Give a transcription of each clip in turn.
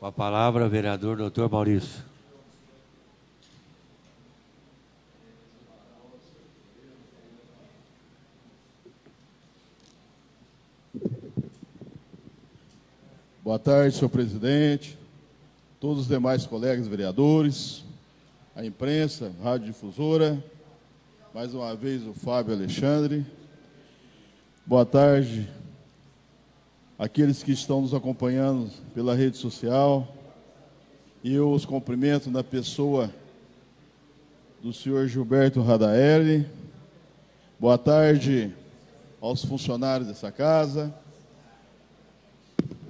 Com a palavra, vereador doutor Maurício. Boa tarde, senhor presidente, todos os demais colegas vereadores, a imprensa, rádio difusora, mais uma vez o Fábio Alexandre. Boa tarde, aqueles que estão nos acompanhando pela rede social. E eu os cumprimento na pessoa do senhor Gilberto Radaeli. Boa tarde aos funcionários dessa casa.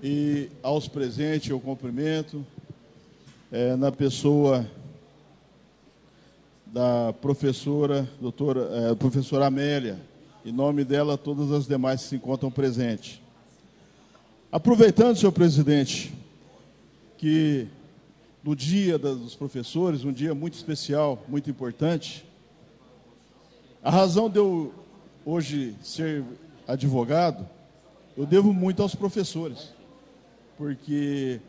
E aos presentes eu cumprimento é, na pessoa da professora, doutora, é, professora Amélia. Em nome dela, todas as demais que se encontram presentes. Aproveitando, senhor presidente, que no dia dos professores, um dia muito especial, muito importante, a razão de eu hoje ser advogado, eu devo muito aos professores porque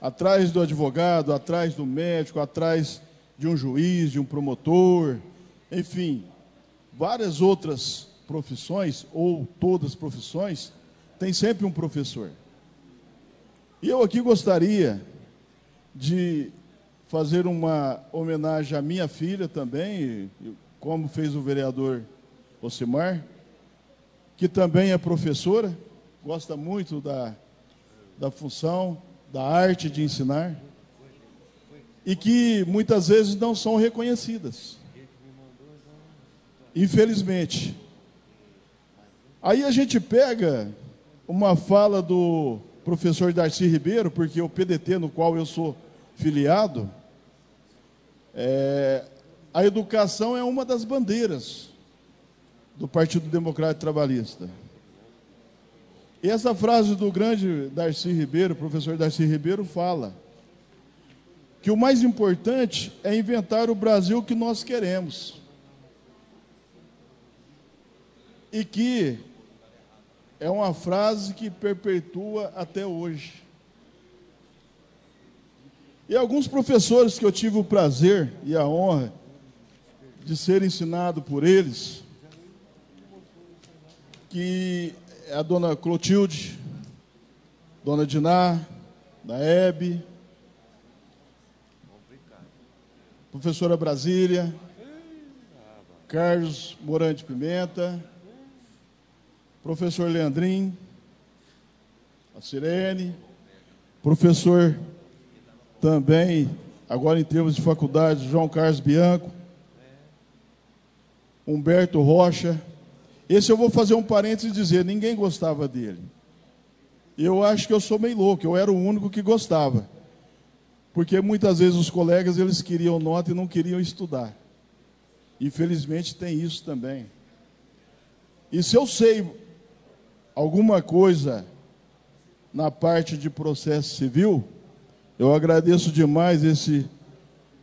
atrás do advogado, atrás do médico, atrás de um juiz, de um promotor, enfim, várias outras profissões, ou todas as profissões, tem sempre um professor. E eu aqui gostaria de fazer uma homenagem à minha filha também, como fez o vereador Ocimar, que também é professora, gosta muito da da função, da arte de ensinar, e que muitas vezes não são reconhecidas. Infelizmente. Aí a gente pega uma fala do professor Darcy Ribeiro, porque o PDT no qual eu sou filiado, é, a educação é uma das bandeiras do Partido Democrático Trabalhista. E essa frase do grande Darcy Ribeiro, professor Darcy Ribeiro, fala que o mais importante é inventar o Brasil que nós queremos. E que é uma frase que perpetua até hoje. E alguns professores que eu tive o prazer e a honra de ser ensinado por eles, que é a dona Clotilde, dona Diná, da Hebe, professora Brasília, Carlos Morante Pimenta, professor Leandrin, a Sirene, professor também, agora em termos de faculdade, João Carlos Bianco, Humberto Rocha, esse eu vou fazer um parênteses e dizer: ninguém gostava dele. Eu acho que eu sou meio louco, eu era o único que gostava. Porque muitas vezes os colegas eles queriam nota e não queriam estudar. Infelizmente tem isso também. E se eu sei alguma coisa na parte de processo civil, eu agradeço demais esse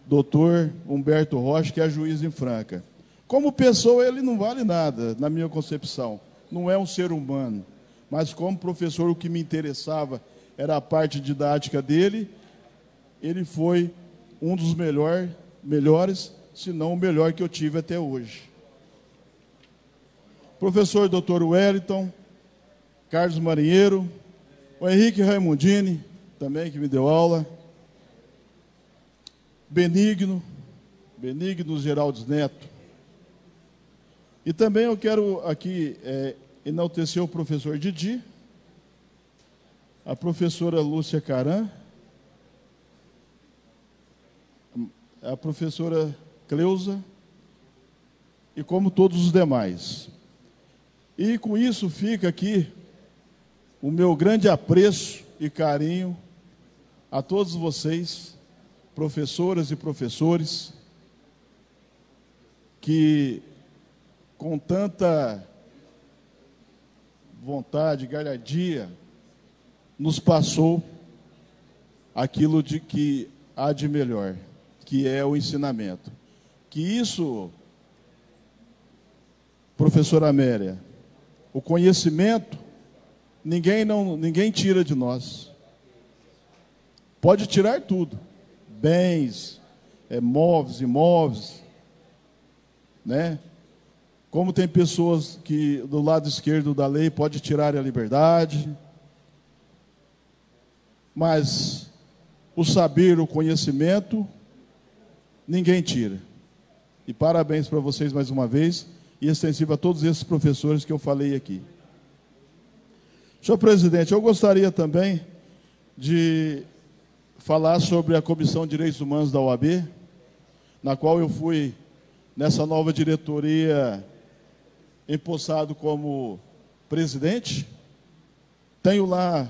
doutor Humberto Rocha, que é juiz em Franca. Como pessoa, ele não vale nada, na minha concepção. Não é um ser humano. Mas, como professor, o que me interessava era a parte didática dele. Ele foi um dos melhor, melhores, se não o melhor que eu tive até hoje. Professor Dr. Wellington, Carlos Marinheiro, o Henrique Raimundini, também que me deu aula. Benigno, Benigno Geraldes Neto. E também eu quero aqui é, enaltecer o professor Didi, a professora Lúcia Caran, a professora Cleusa e como todos os demais. E com isso fica aqui o meu grande apreço e carinho a todos vocês, professoras e professores, que com tanta vontade, galhardia, nos passou aquilo de que há de melhor, que é o ensinamento. Que isso, professora Amélia, o conhecimento, ninguém, não, ninguém tira de nós. Pode tirar tudo: bens, é, móveis, imóveis, né? Como tem pessoas que do lado esquerdo da lei pode tirar a liberdade, mas o saber, o conhecimento, ninguém tira. E parabéns para vocês mais uma vez, e extensivo a todos esses professores que eu falei aqui. Senhor presidente, eu gostaria também de falar sobre a Comissão de Direitos Humanos da OAB, na qual eu fui, nessa nova diretoria, empossado como presidente. Tenho lá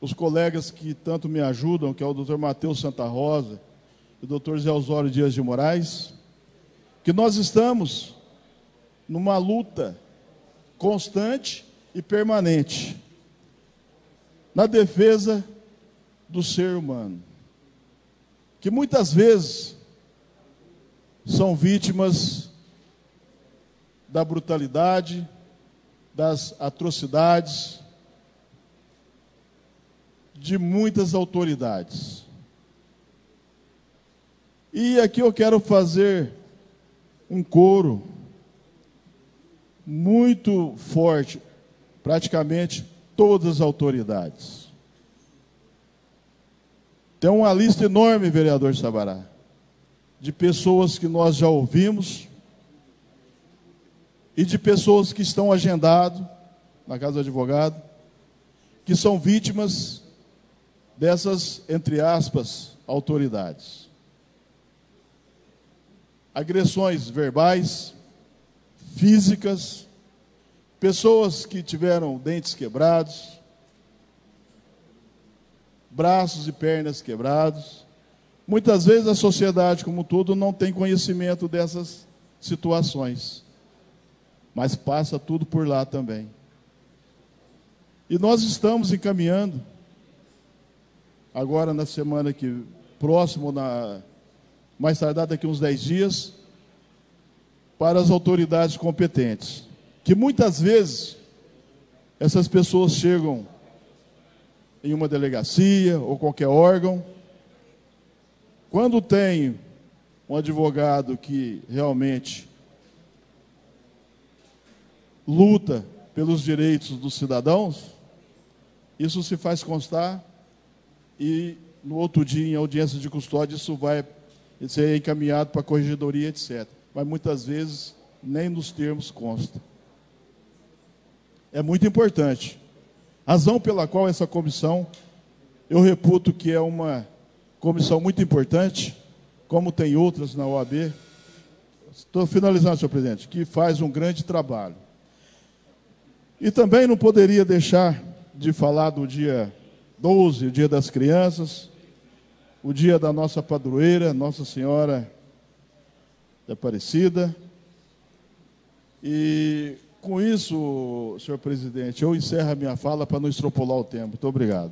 os colegas que tanto me ajudam, que é o doutor Matheus Santa Rosa e o doutor Zé Osório Dias de Moraes, que nós estamos numa luta constante e permanente na defesa do ser humano, que muitas vezes são vítimas da brutalidade, das atrocidades de muitas autoridades. E aqui eu quero fazer um coro muito forte, praticamente todas as autoridades. Tem uma lista enorme, vereador Sabará, de pessoas que nós já ouvimos e de pessoas que estão agendadas na casa do advogado, que são vítimas dessas, entre aspas, autoridades. Agressões verbais, físicas, pessoas que tiveram dentes quebrados, braços e pernas quebrados. Muitas vezes a sociedade como um todo não tem conhecimento dessas situações mas passa tudo por lá também. E nós estamos encaminhando, agora na semana que próximo, na, mais tardar daqui uns 10 dias, para as autoridades competentes. Que muitas vezes essas pessoas chegam em uma delegacia ou qualquer órgão, quando tem um advogado que realmente luta pelos direitos dos cidadãos, isso se faz constar e no outro dia, em audiência de custódia, isso vai ser encaminhado para a corregedoria, etc. Mas muitas vezes nem nos termos consta. É muito importante. Razão pela qual essa comissão, eu reputo que é uma comissão muito importante, como tem outras na OAB. Estou finalizando, senhor presidente, que faz um grande trabalho. E também não poderia deixar de falar do dia 12, o dia das crianças, o dia da nossa padroeira, Nossa Senhora da Aparecida. E com isso, senhor presidente, eu encerro a minha fala para não extrapolar o tempo. Muito obrigado.